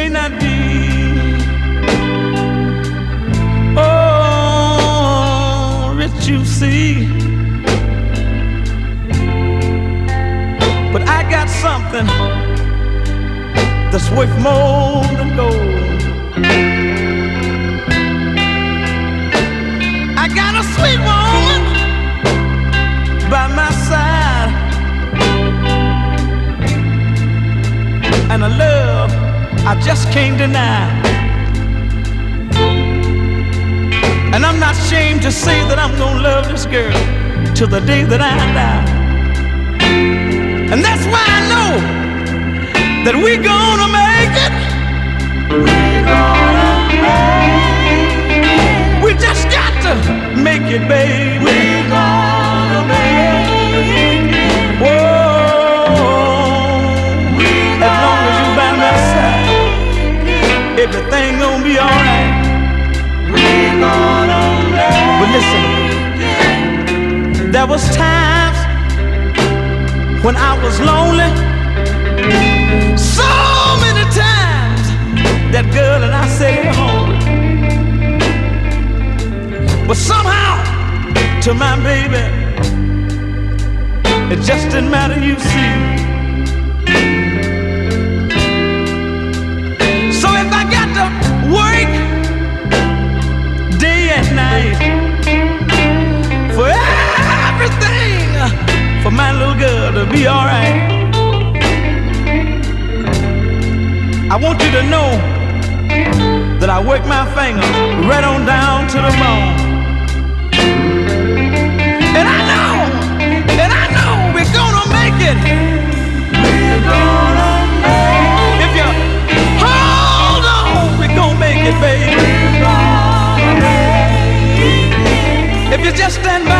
may not be oh rich you see. But I got something that's worth more than gold I just can't deny. And I'm not ashamed to say that I'm gonna love this girl till the day that I die. And that's why I know that we're gonna make it. Everything gonna be alright. We're gonna But listen, there was times when I was lonely. So many times that girl and I said home. But somehow, to my baby, it just didn't matter, you see. be alright. I want you to know that I work my finger right on down to the bone. And I know, and I know we're gonna make it. We're gonna make it. If you hold on, we're gonna make it, baby. If you just stand by.